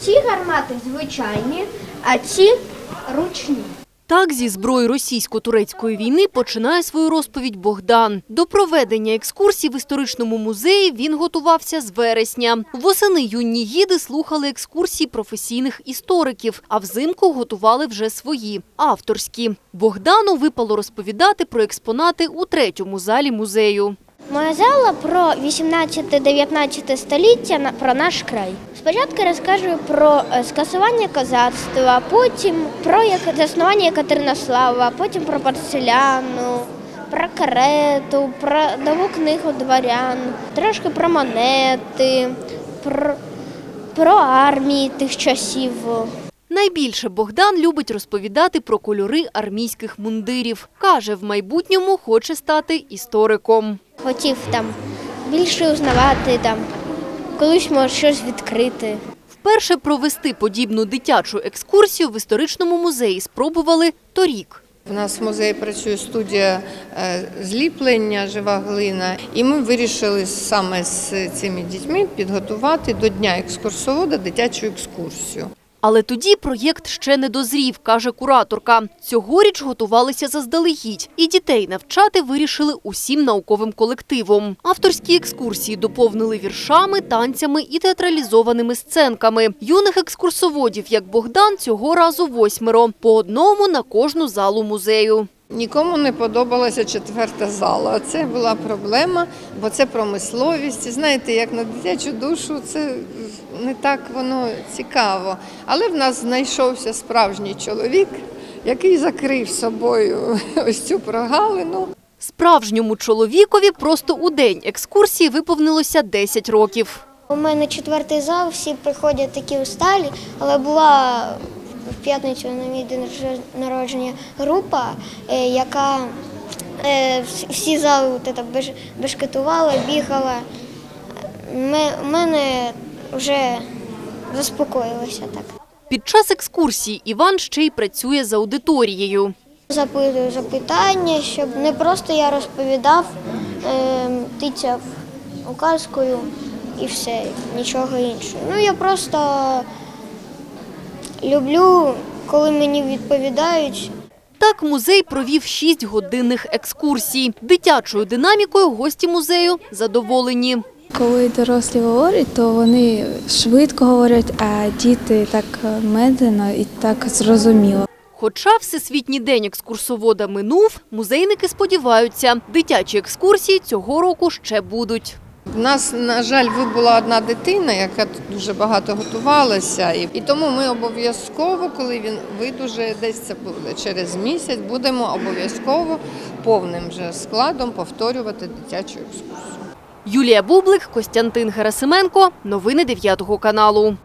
Ці гармати звичайні, а ці ручні. Так, зі зброї російсько-турецької війни починає свою розповідь Богдан. До проведення екскурсій в історичному музеї він готувався з вересня. Восени юні гіди слухали екскурсії професійних істориків, а взимку готували вже свої авторські. Богдану випало розповідати про експонати у третьому залі музею. Моя зала про 18-19 століття про наш край. Спочатку розкажу про е, скасування козацтва, потім про заснування Екатеринослава, потім про порцеляну, про карету, про нову книгу дворян, трошки про монети, про, про армії тих часів. Найбільше Богдан любить розповідати про кольори армійських мундирів. Каже, в майбутньому хоче стати істориком. Хотів там більше узнавати, там, колись може щось відкрити. Вперше провести подібну дитячу екскурсію в історичному музеї спробували торік. У нас в музеї працює студія е, зліплення, жива глина, і ми вирішили саме з цими дітьми підготувати до дня екскурсовода дитячу екскурсію. Але тоді проєкт ще не дозрів, каже кураторка. Цьогоріч готувалися заздалегідь, і дітей навчати вирішили усім науковим колективом. Авторські екскурсії доповнили віршами, танцями і театралізованими сценками. Юних екскурсоводів, як Богдан, цього разу восьмеро, по одному на кожну залу музею. Нікому не подобалася четверта зала. Це була проблема, бо це промисловість. Знаєте, як на дитячу душу, це не так воно цікаво. Але в нас знайшовся справжній чоловік, який закрив собою ось цю прогалину. Справжньому чоловікові просто у день екскурсії виповнилося 10 років. У мене четвертий зал, всі приходять такі усталі, але була в п'ятницю на мій день народження група, е, яка е, всі- зали бешкетувала, бігала. У мене вже заспокоїлося так. Під час екскурсії Іван ще й працює з аудиторією. Запитую запитання, щоб не просто я розповідав, е, тицяв указкою і все, нічого іншого. Ну я просто люблю, коли мені відповідають. Так музей провів 6 годинних екскурсій. Дитячою динамікою гості музею задоволені. Коли дорослі говорять, то вони швидко говорять, а діти так медленно і так зрозуміло. Хоча Всесвітній день екскурсовода минув, музейники сподіваються, дитячі екскурсії цього року ще будуть. У нас, на жаль, вибула одна дитина, яка дуже багато готувалася, і, тому ми обов'язково, коли він видужає, десь це буде через місяць, будемо обов'язково повним вже складом повторювати дитячу екскурсію. Юлія Бублик, Костянтин Герасименко. Новини 9 каналу.